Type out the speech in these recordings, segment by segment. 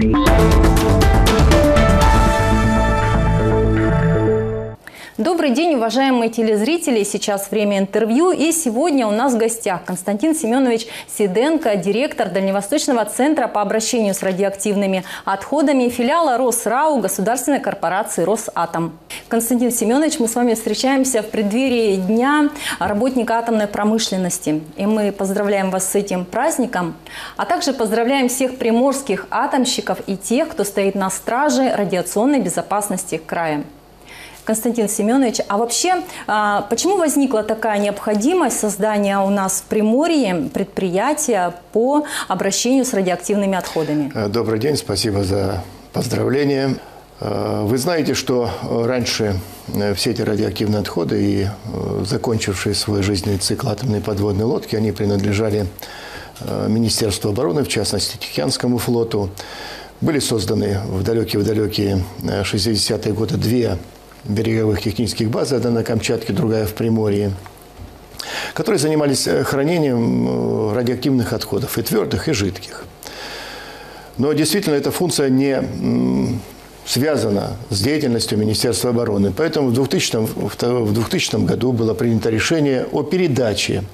Thank you. Добрый день, уважаемые телезрители. Сейчас время интервью. И сегодня у нас в гостях Константин Семенович Сиденко, директор Дальневосточного центра по обращению с радиоактивными отходами филиала Росрау государственной корпорации «Росатом». Константин Семенович, мы с вами встречаемся в преддверии Дня работника атомной промышленности. И мы поздравляем вас с этим праздником, а также поздравляем всех приморских атомщиков и тех, кто стоит на страже радиационной безопасности края. Константин Семенович, а вообще, а, почему возникла такая необходимость создания у нас в Приморье предприятия по обращению с радиоактивными отходами? Э, добрый день, спасибо за поздравления. Э, вы знаете, что раньше э, все эти радиоактивные отходы и закончившие свой жизненный цикл атомной подводной лодки, они принадлежали Министерству обороны, в частности, Тихоокеанскому флоту. Были созданы в далекие-в-далекие 60-е годы две береговых технических баз, одна на Камчатке, другая в Приморье, которые занимались э, хранением э, радиоактивных отходов, и твердых, и жидких. Но действительно эта функция не связана с деятельностью Министерства обороны. Поэтому в 2000, в 2000 году было принято решение о передаче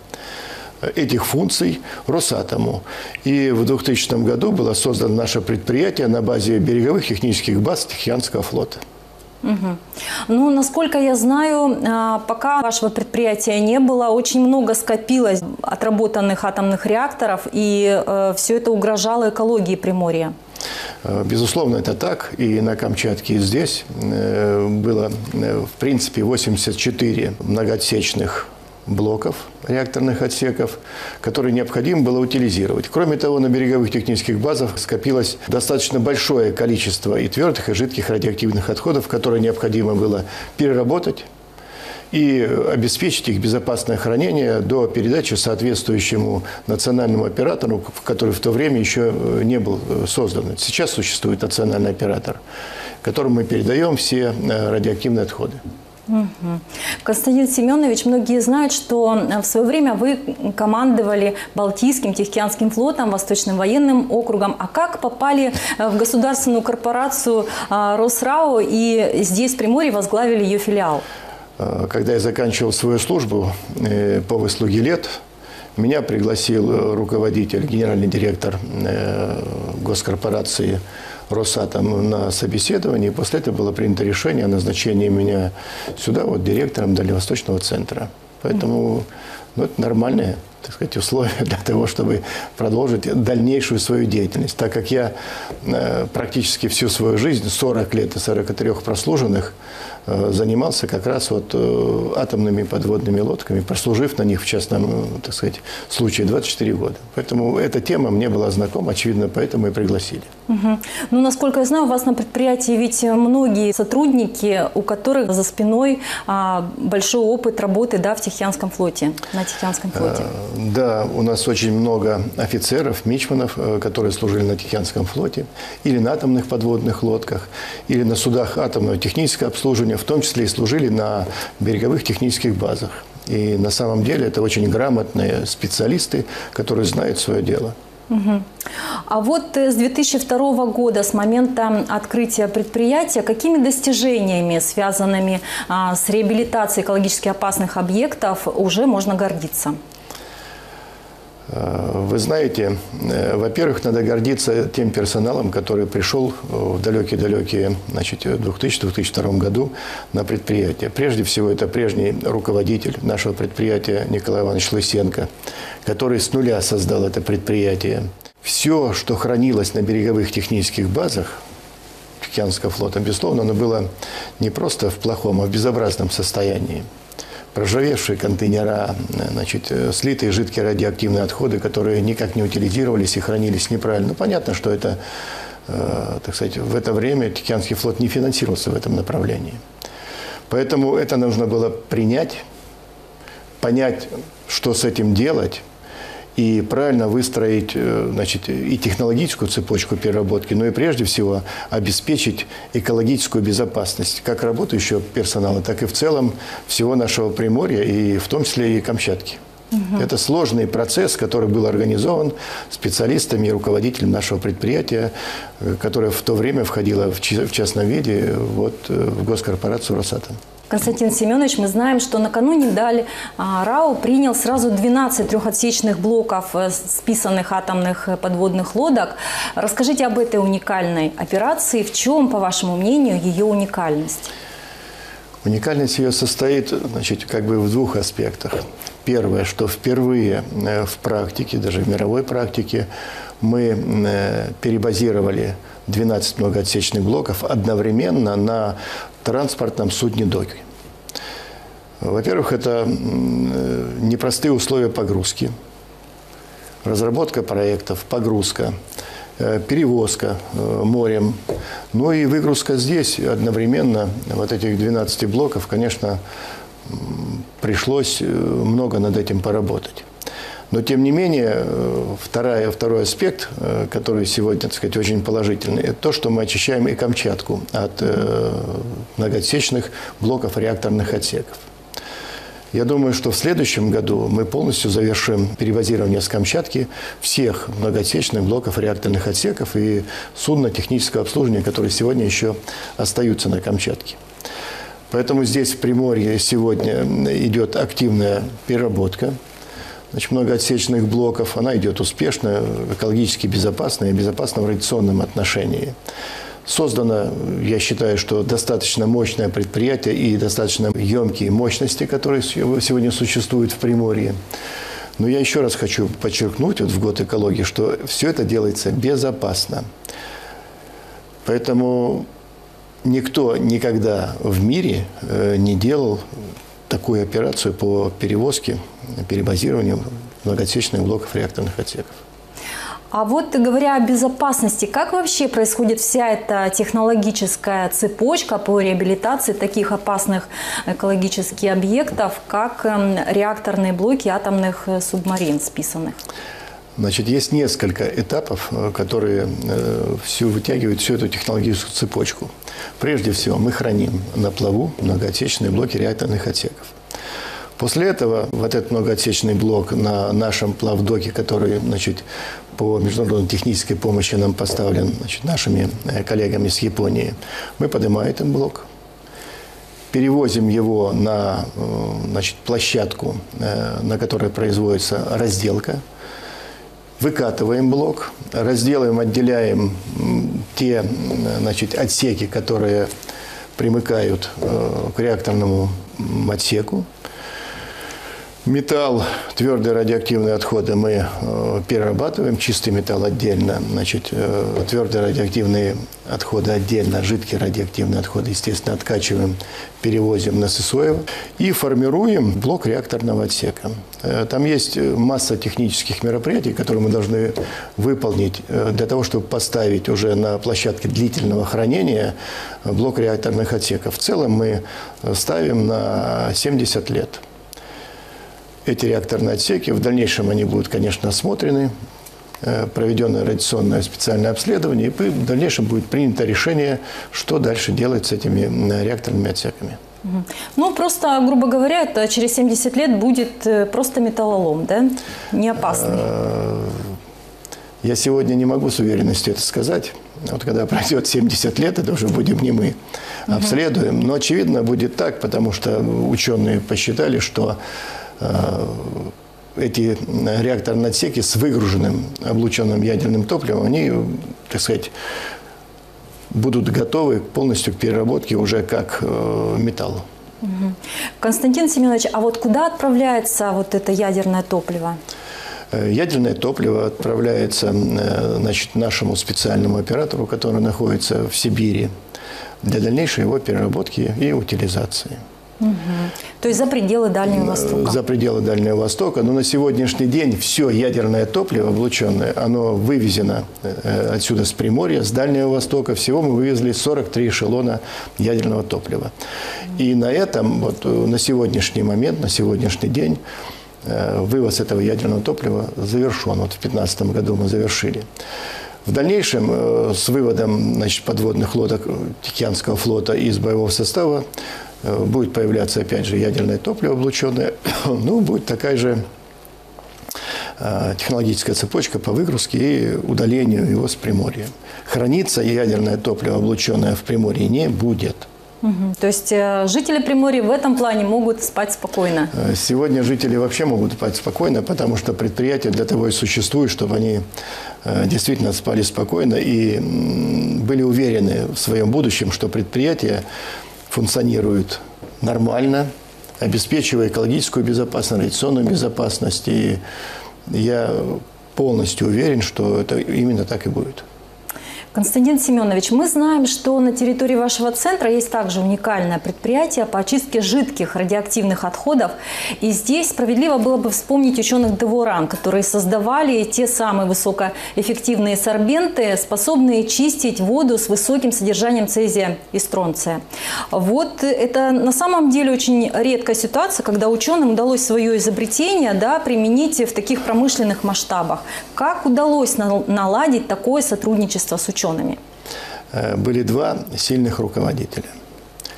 э, этих функций Росатому. И в 2000 году было создано наше предприятие на базе береговых технических баз Тихоокеанского флота. Угу. Ну, насколько я знаю, а, пока вашего предприятия не было, очень много скопилось отработанных атомных реакторов, и э, все это угрожало экологии Приморья. Э, безусловно, это так. И на Камчатке, и здесь э, было, в принципе, 84 многоотсечных блоков, реакторных отсеков, которые необходимо было утилизировать. Кроме того, на береговых технических базах скопилось достаточно большое количество и твердых, и жидких радиоактивных отходов, которые необходимо было переработать и обеспечить их безопасное хранение до передачи соответствующему национальному оператору, который в то время еще не был создан. Сейчас существует национальный оператор, которому мы передаем все э, радиоактивные отходы. Угу. Константин Семенович, многие знают, что э, в свое время вы командовали Балтийским, Тихоокеанским флотом, Восточным военным округом. А как попали э, в государственную корпорацию э, Росрау и здесь, в Приморье, возглавили ее филиал? Когда я заканчивал свою службу по выслуге лет, меня пригласил руководитель, генеральный директор госкорпорации Росатом на собеседование. И после этого было принято решение о назначении меня сюда, вот директором Дальневосточного центра. Поэтому ну, это нормальные так сказать, условия для того, чтобы продолжить дальнейшую свою деятельность. Так как я э, практически всю свою жизнь, 40 лет и 43 прослуженных, Э, занимался как раз вот э, атомными подводными лодками, прослужив на них в частном, так сказать, случае 24 года. Поэтому эта тема мне была знакома, очевидно, поэтому и пригласили. Угу. Ну, насколько я знаю, у вас на предприятии ведь многие сотрудники, у которых за спиной а, большой опыт работы да, в Тихоокеанском флоте, на Тихоокеанском флоте. А, да, у нас очень много офицеров, мичманов, которые служили на Тихоокеанском флоте, или на атомных подводных лодках, или на судах атомного технического обслуживания, в том числе и служили на береговых технических базах. И на самом деле это очень грамотные специалисты, которые знают свое дело. Угу. А вот э, с 2002 года, с момента открытия предприятия, какими достижениями, связанными а, с реабилитацией экологически опасных объектов, уже можно гордиться? Э, вы знаете, э, во-первых, надо гордиться тем персоналом, который пришел в далекие-далекие 2000-2002 году на предприятие. Прежде всего, это прежний руководитель нашего предприятия Николай Иванович Лысенко, который с нуля создал это предприятие. Все, что хранилось на береговых технических базах, Тихоокеанского флота, безусловно, оно было не просто в плохом, а в безобразном состоянии проржавевшие контейнера, значит, э, слитые жидкие радиоактивные отходы, которые никак не утилизировались и хранились неправильно. Ну, понятно, что это, э, так сказать, в это время Тихоокеанский флот не финансировался в этом направлении. Поэтому это нужно было принять, понять, что с этим делать, и правильно выстроить э, значит, и технологическую цепочку переработки, но и прежде всего обеспечить экологическую безопасность как работающего персонала, так и в целом всего нашего Приморья, и в том числе и Камчатки. Угу. Это сложный процесс, который был организован специалистами и руководителем нашего предприятия, э, которое в то время входило в частном виде вот, э, в госкорпорацию «Росатом». Константин Семенович, мы знаем, что накануне Даль а, РАО принял сразу 12 трехотсечных блоков э, списанных атомных подводных лодок. Расскажите об этой уникальной операции. В чем, по вашему мнению, ее уникальность? Уникальность ее состоит значит, как бы в двух аспектах. Первое, что впервые э, в практике, даже в мировой практике, мы э, перебазировали 12 многоотсечных блоков одновременно на транспортном судне «Доки». Во-первых, это э, непростые условия погрузки, разработка проектов, погрузка – перевозка морем, ну и выгрузка здесь одновременно, вот этих 12 блоков, конечно, пришлось э, много над этим поработать. Но, тем не менее, вторая, второй аспект, который сегодня, так сказать, очень положительный, это то, что мы очищаем и Камчатку от многоотсечных блоков реакторных отсеков. Я думаю, что в следующем году мы полностью завершим перевозирование с Камчатки всех многотечных блоков реакторных отсеков и судно-технического обслуживания, которые сегодня еще остаются на Камчатке. Поэтому здесь в Приморье сегодня идет активная переработка значит, многоотсечных блоков. Она идет успешно, экологически безопасно и безопасно в радиационном отношении. Создано, я считаю, что достаточно мощное предприятие и достаточно емкие мощности, которые сегодня существуют в Приморье. Но я еще раз хочу подчеркнуть вот в год экологии, что все это делается безопасно. Поэтому никто никогда в мире э, не делал такую операцию по перевозке, перебазированию многотечных блоков реакторных отсеков. А вот говоря о безопасности, как вообще происходит вся эта технологическая цепочка по реабилитации таких опасных экологических объектов, как эм, реакторные блоки атомных э, субмарин списанных? Значит, есть несколько этапов, э, которые э, всю вытягивают всю эту технологическую цепочку. Прежде всего, мы храним на плаву многоотечные блоки реакторных отсеков. После этого вот этот многоотсечный блок на нашем плавдоке, который значит, по международной технической помощи нам поставлен значит, нашими э, коллегами с Японии, мы поднимаем этот блок, перевозим его на значит, площадку, на которой производится разделка, выкатываем блок, разделаем, отделяем те значит, отсеки, которые примыкают к реакторному отсеку, Металл, твердые радиоактивные отходы мы э, перерабатываем, чистый металл отдельно, значит, э, твердые радиоактивные отходы отдельно, жидкие радиоактивные отходы, естественно, откачиваем, перевозим на Сысоево и формируем блок реакторного отсека. Э, там есть масса технических мероприятий, которые мы должны выполнить для того, чтобы поставить уже на площадке длительного хранения блок реакторных отсеков. В целом мы ставим на 70 лет эти реакторные отсеки. В дальнейшем они будут, конечно, осмотрены, э, проведено радиационное специальное обследование, и в дальнейшем будет принято решение, что дальше делать с этими реакторными отсеками. Ну, просто, грубо говоря, это через 70 лет будет э, просто металлолом, да? Не опасный. Э, я сегодня не могу с уверенностью это сказать. Вот когда пройдет 70 лет, это уже будем не мы обследуем. Но очевидно будет так, потому что ученые посчитали, что эти реакторные отсеки с выгруженным облученным ядерным топливом, они, так сказать, будут готовы полностью к переработке уже как э, металл. Константин Семенович, а вот куда отправляется вот это ядерное топливо? Э, ядерное топливо отправляется значит, нашему специальному оператору, который находится в Сибири, для дальнейшей его переработки и утилизации. Угу. То есть за пределы Дальнего Востока? За пределы Дальнего Востока. Но на сегодняшний день все ядерное топливо облученное, оно вывезено э, отсюда с Приморья, с Дальнего Востока. Всего мы вывезли 43 эшелона ядерного топлива. И на этом, вот э, на сегодняшний момент, на сегодняшний день, э, вывоз этого ядерного топлива завершен. Вот в 2015 году мы завершили. В дальнейшем с выводом значит, подводных лодок Тихоокеанского флота из боевого состава Э, будет появляться, опять же, ядерное топливо облученное, ну, будет такая же э, технологическая цепочка по выгрузке и удалению его с Приморья. Храниться ядерное топливо, облученное в Приморье, не будет. Угу. То есть э, жители Приморья в этом плане могут спать спокойно? Э, сегодня жители вообще могут спать спокойно, потому что предприятия для того и существуют, чтобы они э, действительно спали спокойно и были уверены в своем будущем, что предприятия функционируют нормально, обеспечивая экологическую безопасность, радиационную безопасность. И я полностью уверен, что это именно так и будет. Константин Семенович, мы знаем, что на территории вашего центра есть также уникальное предприятие по очистке жидких радиоактивных отходов. И здесь справедливо было бы вспомнить ученых Деворан, которые создавали те самые высокоэффективные сорбенты, способные чистить воду с высоким содержанием цезия и стронция. Вот это на самом деле очень редкая ситуация, когда ученым удалось свое изобретение да, применить в таких промышленных масштабах. Как удалось наладить такое сотрудничество с учеными? Учеными? Э, были два сильных руководителя.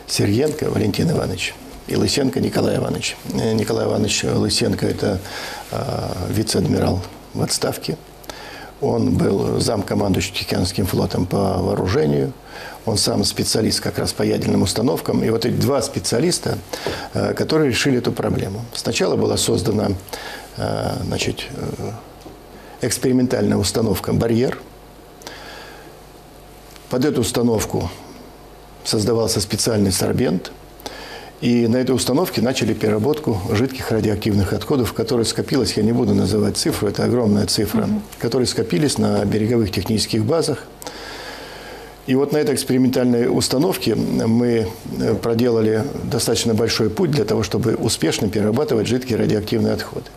Сергенко Валентин Иванович и Лысенко Николай Иванович. Э, Николай Иванович Лысенко – это э, вице-адмирал в отставке. Он был замкомандующим Тихоокеанским флотом по вооружению. Он сам специалист как раз по ядерным установкам. И вот эти два специалиста, которые решили эту проблему. Сначала была создана значит, экспериментальная установка «Барьер», под эту установку создавался специальный сорбент, и на этой установке начали переработку жидких радиоактивных отходов, которые скопилось, я не буду называть цифру, это огромная цифра, угу. которые скопились на береговых технических базах. И вот на этой экспериментальной установке мы проделали достаточно большой путь для того, чтобы успешно перерабатывать жидкие радиоактивные отходы.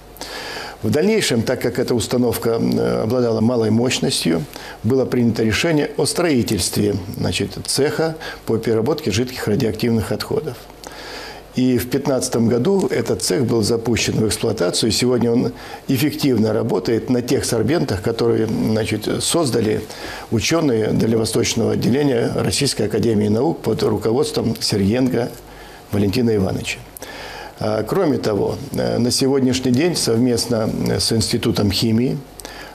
В дальнейшем, так как эта установка обладала малой мощностью, было принято решение о строительстве значит, цеха по переработке жидких радиоактивных отходов. И в 2015 году этот цех был запущен в эксплуатацию. Сегодня он эффективно работает на тех сорбентах, которые значит, создали ученые Дальневосточного отделения Российской Академии Наук под руководством Сергенко Валентина Ивановича. А, кроме того, э, на сегодняшний день совместно э, с Институтом химии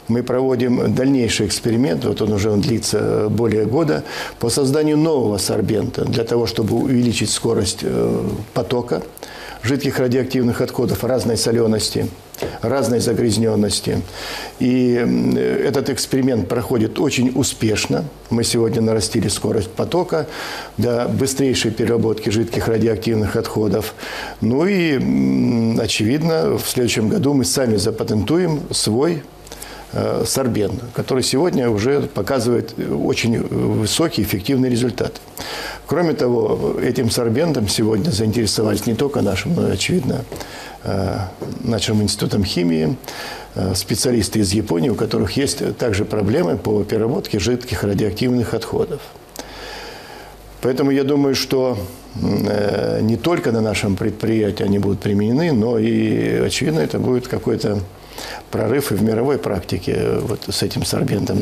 мы проводим дальнейший эксперимент, вот он уже длится э, более года, по созданию нового сорбента для того, чтобы увеличить скорость потока жидких радиоактивных отходов разной солености – разной загрязненности. И этот эксперимент проходит очень успешно. Мы сегодня нарастили скорость потока до быстрейшей переработки жидких радиоактивных отходов. Ну и, очевидно, в следующем году мы сами запатентуем свой сорбен, который сегодня уже показывает очень высокий эффективный результат. Кроме того, этим сорбентом сегодня заинтересовались не только нашим, но и, очевидно, Э, нашим институтом химии, э, специалисты из Японии, у которых есть также проблемы по переработке жидких радиоактивных отходов. Поэтому я думаю, что э, не только на нашем предприятии они будут применены, но и, очевидно, это будет какой-то прорыв и в мировой практике вот с этим сорбентом.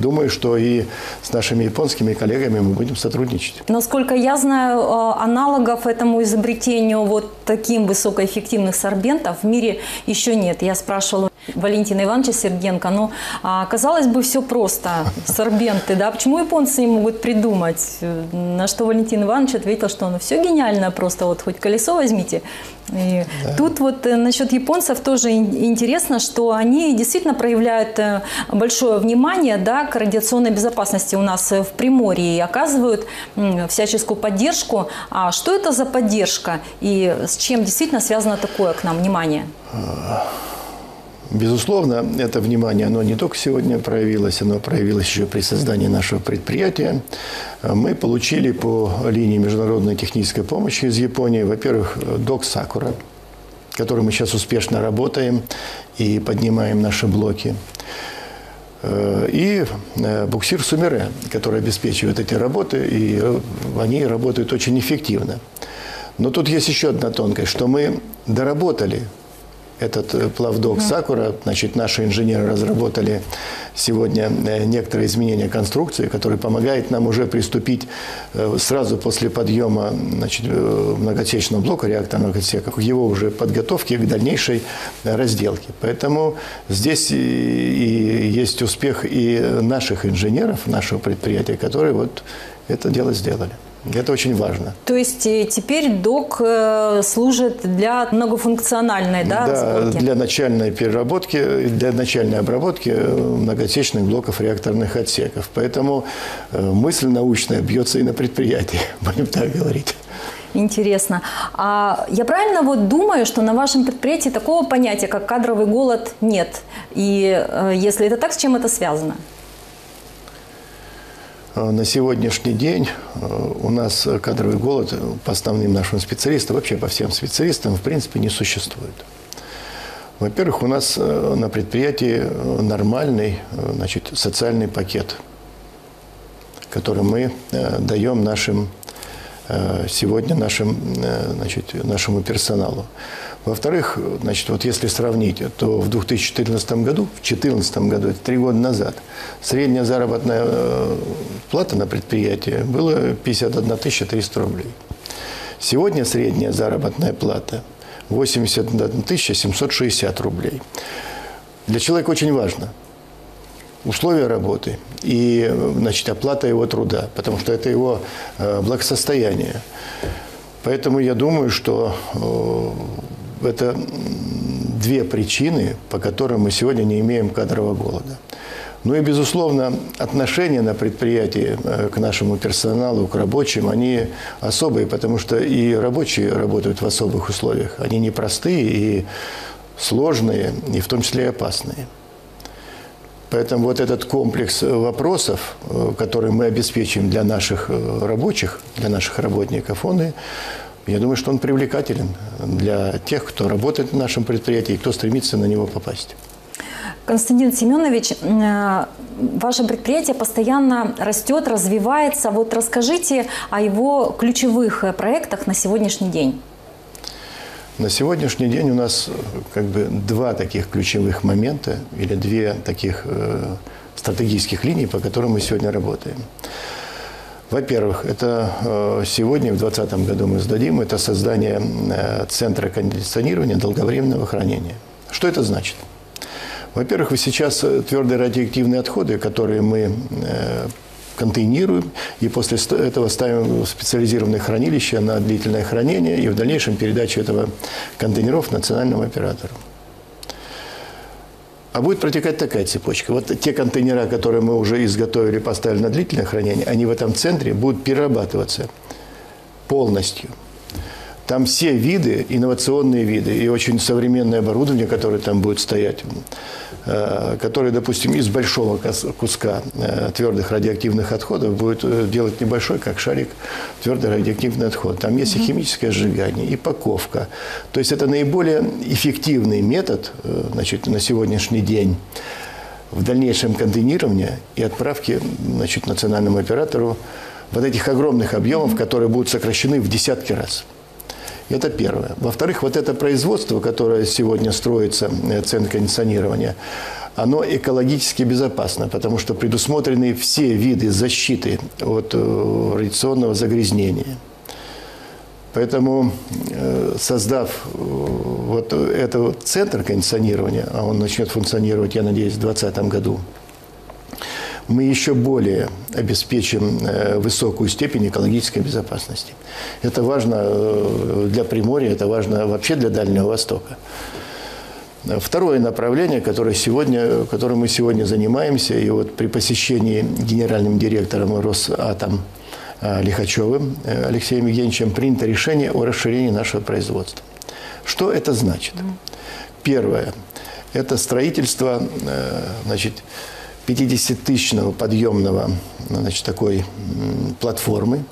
Думаю, что и с нашими японскими коллегами мы будем сотрудничать. Насколько я знаю, э, аналогов этому изобретению вот таким высокоэффективных сорбентов в мире еще нет. Я спрашивала Валентина Ивановича Сергенко, но а, казалось бы, все просто, сорбенты, да, почему японцы не могут придумать? На что Валентин Иванович ответил, что ну все гениально, просто вот хоть колесо возьмите. И да. тут вот э, насчет японцев тоже интересно, что они действительно проявляют э, большое внимание да, к радиационной безопасности у нас в Приморье и оказывают всяческую поддержку. А что это за поддержка и с чем действительно связано такое к нам внимание? Безусловно, это внимание, оно не только сегодня проявилось, оно проявилось еще при создании нашего предприятия. Мы получили по линии международной технической помощи из Японии, во-первых, док Сакура, который мы сейчас успешно работаем и поднимаем наши блоки. И э, буксир Сумере, который обеспечивает эти работы, и они работают очень эффективно. Но тут есть еще одна тонкость, что мы доработали этот э, плавдок «Сакура». Значит, наши инженеры разработали сегодня э, некоторые изменения конструкции, которые помогают нам уже приступить э, сразу после подъема значит, многотечного блока реакторного отсека к его уже подготовке к дальнейшей разделке. Поэтому здесь и есть успех и наших инженеров, нашего предприятия, которые вот это дело сделали. Это очень важно. То есть э, теперь док э, служит для многофункциональной да, да, разборки? для начальной переработки, для начальной обработки э, многотечных блоков реакторных отсеков. Поэтому мысль научная бьется и на предприятии, будем так говорить. Интересно. А я правильно вот думаю, что на вашем предприятии такого понятия, как кадровый голод, нет? И если это так, с чем это связано? Э, на сегодняшний день э, у нас кадровый голод по основным нашим специалистам, вообще по всем специалистам, в принципе, не существует. Во-первых, у нас э, на предприятии нормальный значит, социальный пакет, который мы даем нашим, сегодня нашим, значит, нашему персоналу. Во-вторых, значит, вот если сравнить, то в 2014 году, в 2014 году, это три года назад, средняя заработная э, плата на предприятии была 51 300 рублей. Сегодня средняя заработная плата 81 760 рублей. Для человека очень важно условия работы и значит, оплата его труда, потому что это его э, благосостояние. Поэтому я думаю, что э, это две причины, по которым мы сегодня не имеем кадрового голода. Ну и, безусловно, отношения на предприятии э, к нашему персоналу, к рабочим, они особые, потому что и рабочие работают в особых условиях. Они непростые и сложные, и в том числе и опасные. Поэтому вот этот комплекс вопросов, э, который мы обеспечим для наших э, рабочих, для наших работников, он и я думаю, что он привлекателен для тех, кто работает в нашем предприятии и кто стремится на него попасть. Константин Семенович, э, ваше предприятие постоянно растет, развивается. Вот расскажите о его ключевых э, проектах на сегодняшний день. На сегодняшний день у нас как бы два таких ключевых момента или две таких э, стратегических линии, по которым мы сегодня работаем. Во-первых, это э, сегодня, в 2020 году мы сдадим, это создание э, центра кондиционирования долговременного хранения. Что это значит? Во-первых, сейчас э, твердые радиоактивные отходы, которые мы контейнируем и после этого ставим в специализированное хранилище на длительное хранение и в дальнейшем передачу этого контейнеров национальному оператору. А будет протекать такая цепочка. Вот те контейнера, которые мы уже изготовили, поставили на длительное хранение, они в этом центре будут перерабатываться полностью. Там все виды, инновационные виды и очень современное оборудование, которое там будет стоять, э, которое, допустим, из большого куска э, твердых радиоактивных отходов будет э, делать небольшой, как шарик, твердый радиоактивный отход. Там есть и химическое сжигание, и паковка. То есть это наиболее эффективный метод значит, на сегодняшний день в дальнейшем контейнировании и отправки значит, национальному оператору вот этих огромных объемов, которые будут сокращены в десятки раз. Это первое. Во-вторых, вот это производство, которое сегодня строится, э, центр кондиционирования, оно экологически безопасно, потому что предусмотрены все виды защиты от э, радиационного загрязнения. Поэтому, э, создав вот этот центр кондиционирования, а он начнет функционировать, я надеюсь, в 2020 году, мы еще более обеспечим э, высокую степень экологической безопасности. Это важно э, для Приморья, это важно вообще для Дальнего Востока. Второе направление, которое сегодня, которым мы сегодня занимаемся, и вот при посещении генеральным директором Росатом э, Лихачевым Алексеем Евгеньевичем принято решение о расширении нашего производства. Что это значит? Первое – это строительство значит, 50-тысячного подъемного значит, такой платформы,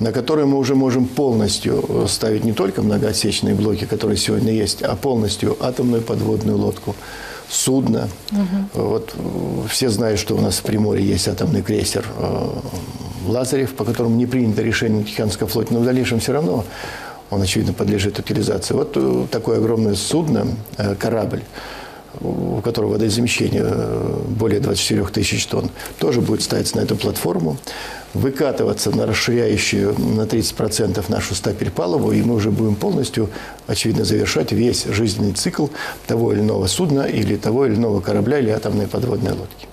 на которой мы уже можем полностью ставить не только многоотсечные блоки, которые сегодня есть, а полностью атомную подводную лодку, судно. Угу. Вот все знают, что у нас в Приморье есть атомный крейсер э, Лазарев, по которому не принято решение на Тихоокеанском флоте, но в дальнейшем все равно он, очевидно, подлежит утилизации. Вот э, такое огромное судно, э, корабль, которого водоизмещение э, более 24 тысяч тонн, тоже будет ставиться на эту платформу, выкатываться на расширяющую на 30% нашу стапель палубу, и мы уже будем полностью, очевидно, завершать весь жизненный цикл того или иного судна или того или иного корабля или атомной подводной лодки.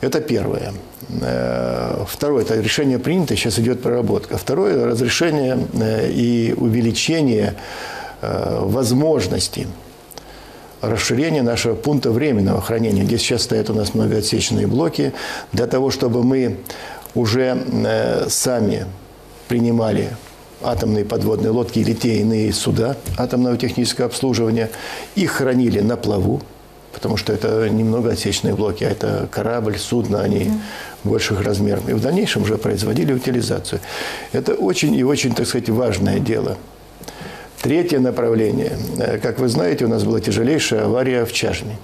Это первое. Э, второе, это решение принято, сейчас идет проработка. Второе, разрешение э, и увеличение возможностей расширение нашего пункта временного хранения, где сейчас стоят у нас многоотсечные блоки, для того, чтобы мы уже э, сами принимали атомные подводные лодки или те иные суда атомного технического обслуживания, их хранили на плаву, потому что это немного отсечные блоки, а это корабль, судно, они mm. больших размеров. И в дальнейшем уже производили утилизацию. Это очень и очень, так сказать, важное дело – Третье направление. Э, как вы знаете, у нас была тяжелейшая авария в Чажме.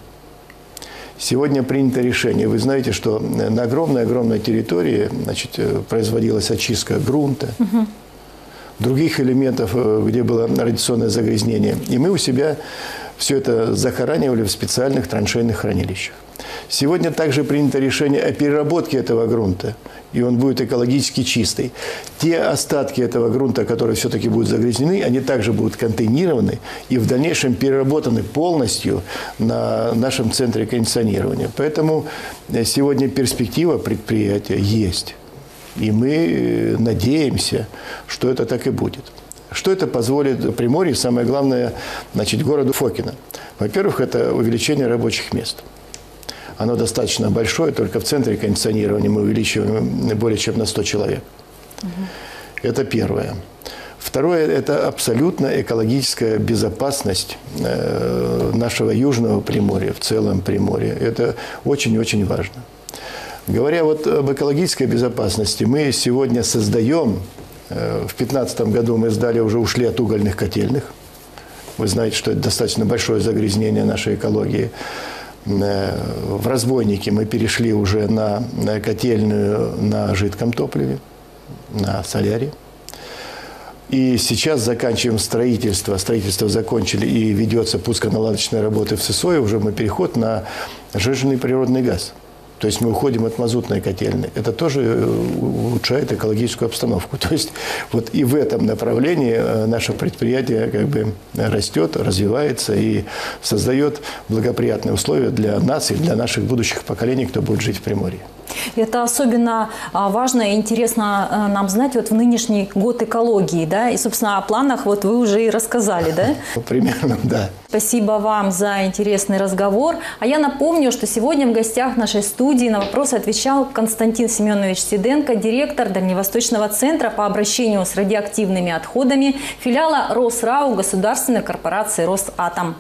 Сегодня принято решение. Вы знаете, что на огромной-огромной территории значит, э, производилась очистка грунта, угу. других элементов, э, где было радиационное загрязнение. И мы у себя все это захоранивали в специальных траншейных хранилищах. Сегодня также принято решение о переработке этого грунта, и он будет экологически чистый. Те остатки этого грунта, которые все-таки будут загрязнены, они также будут контейнированы и в дальнейшем переработаны полностью на нашем центре кондиционирования. Поэтому э, сегодня перспектива предприятия есть. И мы э, надеемся, что это так и будет. Что это позволит Приморье, самое главное, значит, городу Фокина? Во-первых, это увеличение рабочих мест – оно достаточно большое, только в центре кондиционирования мы увеличиваем более чем на 100 человек. Угу. Это первое. Второе – это абсолютно экологическая безопасность э, нашего южного Приморья, в целом Приморья. Это очень-очень важно. Говоря вот об экологической безопасности, мы сегодня создаем, э, в 2015 году мы сдали, уже ушли от угольных котельных. Вы знаете, что это достаточно большое загрязнение нашей экологии. Э, в разбойнике мы перешли уже на котельную на жидком топливе, на соляре. И сейчас заканчиваем строительство. Строительство закончили и ведется пусконаладочная работа в ССО. уже мы переход на жиженный природный газ. То есть мы уходим от мазутной котельной. Это тоже э, улучшает экологическую обстановку. То есть вот и в этом направлении э, наше предприятие как бы растет, развивается и создает благоприятные условия для нас и для наших будущих поколений, кто будет жить в Приморье. Это особенно а, важно и интересно а, нам знать вот в нынешний год экологии, да, и, собственно, о планах вот вы уже и рассказали, да? Примерно, да. Спасибо вам за интересный разговор. А я напомню, что сегодня в гостях нашей студии на вопросы отвечал Константин Семенович Сиденко, директор Дальневосточного центра по обращению с радиоактивными отходами филиала Росрау государственной корпорации «Росатом».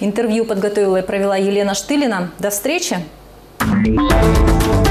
Интервью подготовила и провела Елена Штылина. До встречи! Thank you.